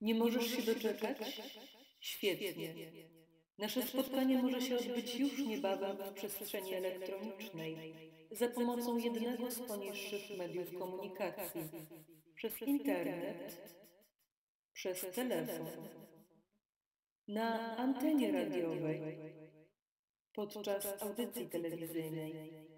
Nie możesz się doczekać? Świetnie. Nasze spotkanie może się odbyć już niebawem w przestrzeni elektronicznej. za pomocą jednego z poniższych mediów komunikacji. przez internet, przez telefon, na antenie radiowej, podczas audycji telewizyjnej.